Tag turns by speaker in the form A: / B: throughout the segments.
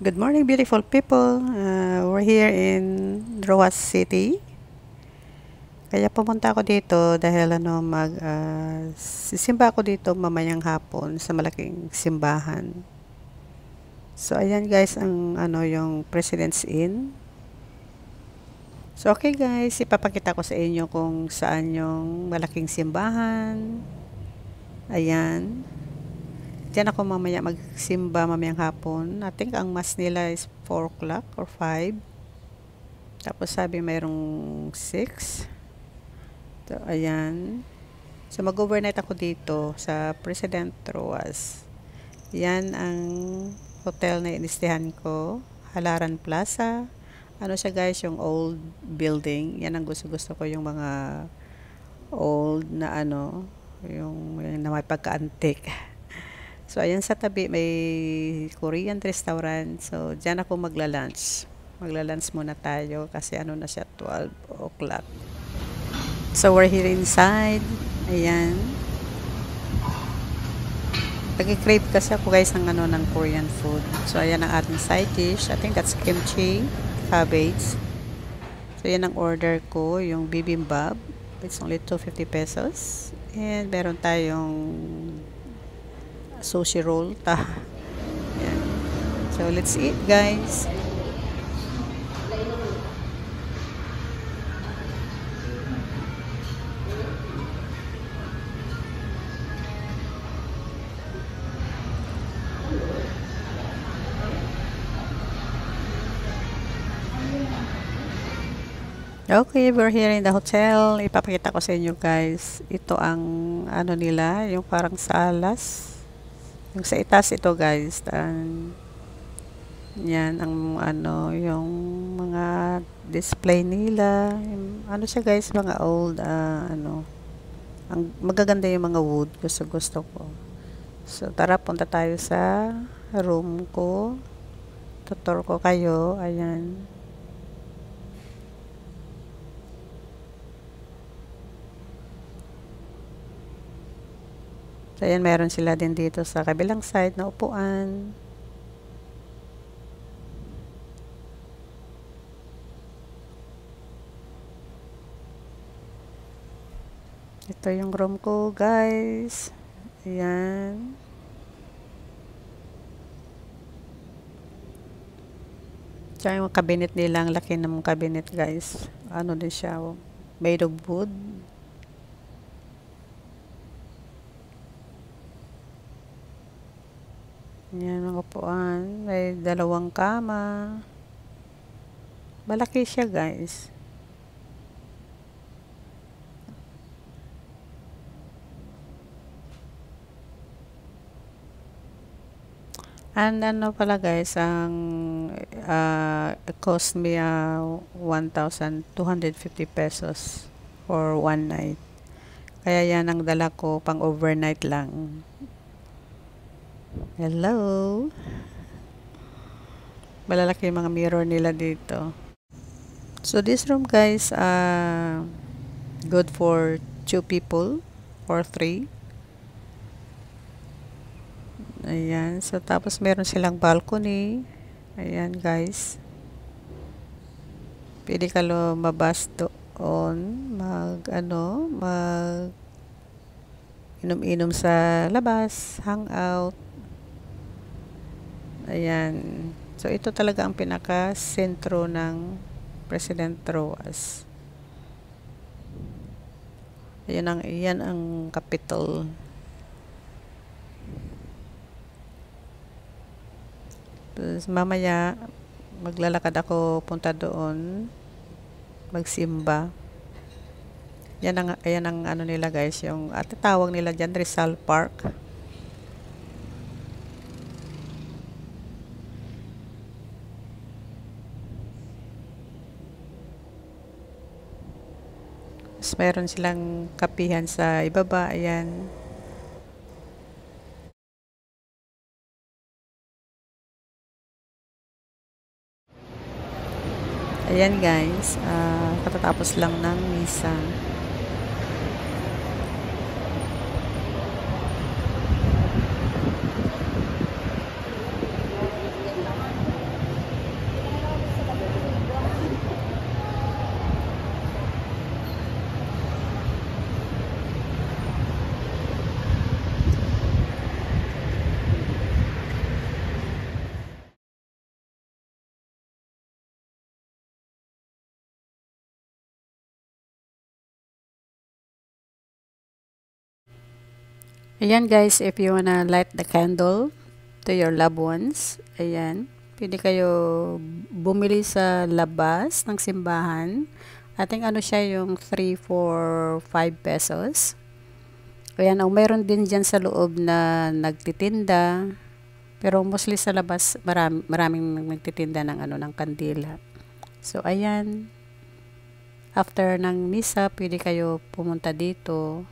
A: Good morning, beautiful people. Uh, we're here in Roas City. Kaya pumunta ako dito dahil ano mag uh, sisimba ako dito mamayang hapon sa malaking simbahan. So ayan guys ang ano yung President's Inn. So okay guys, ipapakita ko sa inyo kung saan yung malaking simbahan. Ayan. Diyan ako mamaya magsimba mamayang hapon. I think ang mas nila is 4 o'clock or 5. Tapos sabi mayroong 6. So, ayan. So, mag-overnight ako dito sa President Roas. Yan ang hotel na inistihan ko. Halaran Plaza. Ano siya guys, yung old building. Yan ang gusto-gusto ko, yung mga old na ano, yung, yung na may pagka-antique. So, ayan sa tabi, may Korean restaurant. So, dyan ako magla-lunch. Magla-lunch muna tayo kasi ano na siya, 12 o'clock. So, we're here inside. Ayan. Nag-crave kasi ako guys ng ano, ng Korean food. So, ayan ang ating side dish. I think that's kimchi, cabbage. So, yan ang order ko, yung bibimbap. It's only 250 pesos. And meron tayong sushi roll ta. Yan. So, let's eat, guys. Okay, we're here in the hotel. Ipapakita ko sa inyo guys. Ito ang ano nila, yung parang salas. Yung sa itas ito guys, tan yan ang ano, yung mga display nila. Yung, ano siya guys, mga old uh, ano. Ang magaganda yung mga wood, gusto gusto ko. So tara punta tayo sa room ko. Tutor ko kayo. Ayan. So, ayan, meron sila din dito sa kabilang side na upuan. Ito yung room ko, guys. Ayan. Tsaka yung cabinet nila, ang laki ng cabinet, guys. Ano din siya, made of wood. Yan ang upuan. May dalawang kama. Malaki siya guys. And ano pala guys, ang uh, cost me uh, 1,250 pesos for one night. Kaya yan ang dala ko pang overnight lang. Hello. Malalaki yung mga mirror nila dito. So this room guys, uh, good for two people or three. Ayan. So tapos meron silang balcony. Ayan guys. Pwede ka lumabas doon. Mag ano, mag inom-inom sa labas, hangout. Ayan. So, ito talaga ang pinaka-sentro ng President Roas. Ayan ang, yan ang capital. Tapos, mamaya, maglalakad ako punta doon, magsimba. Yan ang, ayan ang ano nila guys, yung at tawag nila dyan, Rizal Park. Tapos meron silang kapihan sa ibaba. Ayan. Ayan guys. Uh, katatapos lang ng misa. Ayan guys, if you wanna light the candle to your loved ones, ayan, pwede kayo bumili sa labas ng simbahan. Ating ano siya yung 3, 4, 5 pesos. Ayan, oh, mayroon din dyan sa loob na nagtitinda. Pero mostly sa labas, marami, maraming nagtitinda ng ano ng kandila. So, ayan. After ng misa, pwede kayo pumunta dito.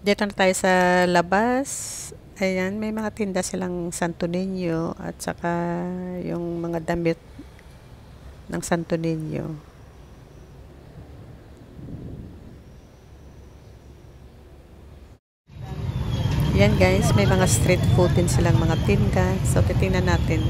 A: Dito na tayo sa labas. Ayan, may mga tinda silang Santo Niño at saka yung mga damit ng Santo Niño. Yan guys, may mga street food din silang mga tinda. So, titingnan natin.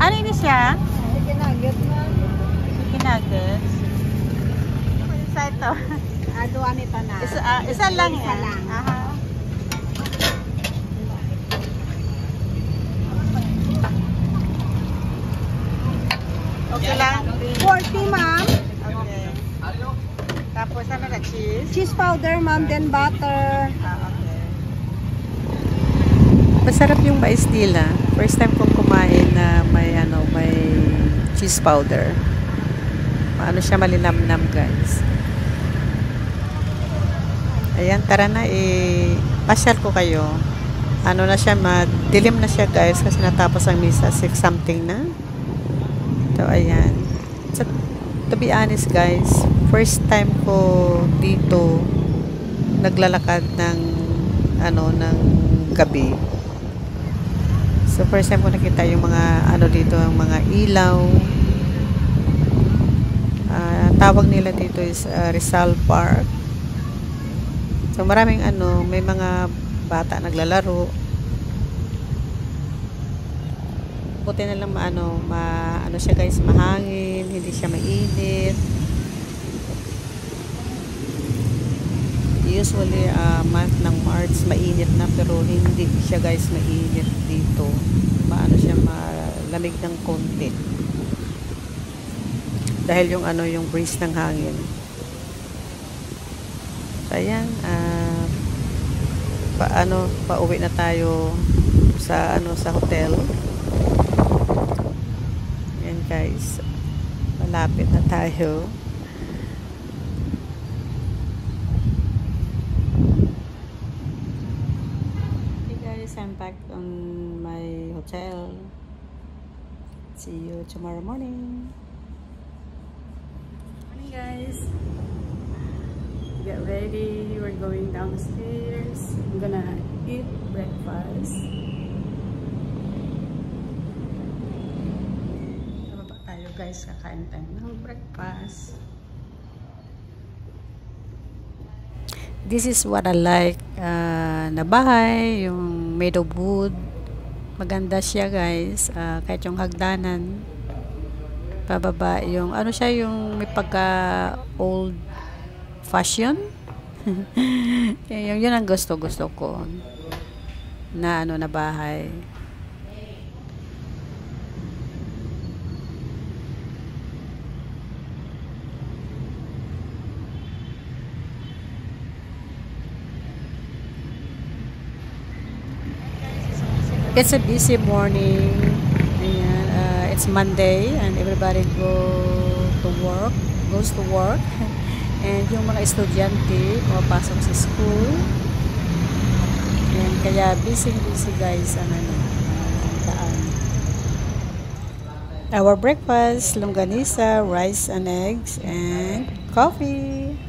A: Ano ini siya?
B: Chicken nugget ma'am.
A: Chicken nuggets. Isa ito.
B: Ah, nito na.
A: Isa, ah, isa lang
B: Isa
A: yan.
B: lang.
A: Aha. Okay lang?
B: 40 ma'am.
A: Okay. Tapos ano na cheese?
B: Cheese powder ma'am, then butter.
A: Ah, okay. Masarap yung mais nila. First time kong kumain na may ano, may cheese powder. Ano siya malinamnam, guys. Ayan, tara na eh pasyal ko kayo. Ano na siya, madilim na siya guys kasi natapos ang misa 6 something na. So, ayan. So, to be honest guys, first time ko dito naglalakad ng ano, ng gabi. So, first time ko nakita yung mga ano dito, yung mga ilaw. Ah, tawag nila dito is uh, Rizal Park. So maraming ano, may mga bata naglalaro. Buti na lang maano, ma ano siya guys, mahangin, hindi siya mainit. Usually uh, month ng March mainit na pero hindi siya guys mainit dito. Maano siya malamig ng konti. Dahil yung ano, yung breeze ng hangin. So, ayan, ah, pa, ano, pauwi na tayo sa, ano, sa hotel. Ayan, guys. Malapit na tayo. Okay, guys, On my hotel. See you tomorrow morning. Morning, guys get ready. We're going downstairs. I'm gonna eat breakfast. Nababa tayo guys, kakain tayo ng breakfast. This is what I like uh, na bahay, yung made wood. Maganda siya guys, uh, kahit yung hagdanan. Pababa yung, ano siya yung may pagka old fashion. yun, yun ang gusto gusto ko na ano na bahay. It's a busy morning. Ayan, uh, it's Monday and everybody go to work, goes to work. And yung mga estudyante, pumapasok sa school. And kaya busy-busy guys ang ano. Our breakfast, longganisa, rice and eggs, and coffee.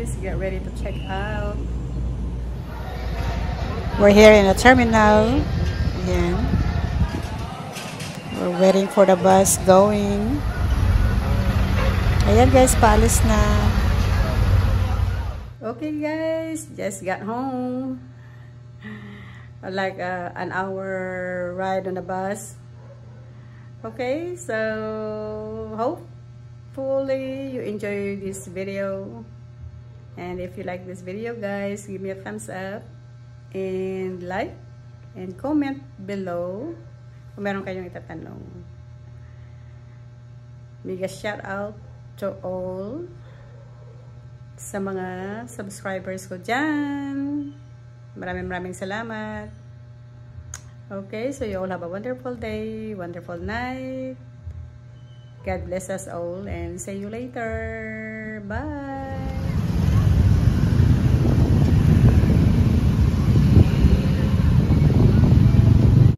A: Guys, get ready to check out. We're here in a terminal. Again. We're waiting for the bus going. Ayan guys, paalis na. Okay guys, just got home. Like uh, an hour ride on the bus. Okay, so hopefully you enjoy this video. And if you like this video guys, give me a thumbs up. And like and comment below kung meron kayong itatanong. Mega shout out to all sa mga subscribers ko dyan. Maraming maraming salamat. Okay, so you all have a wonderful day, wonderful night. God bless us all and see you later. Bye!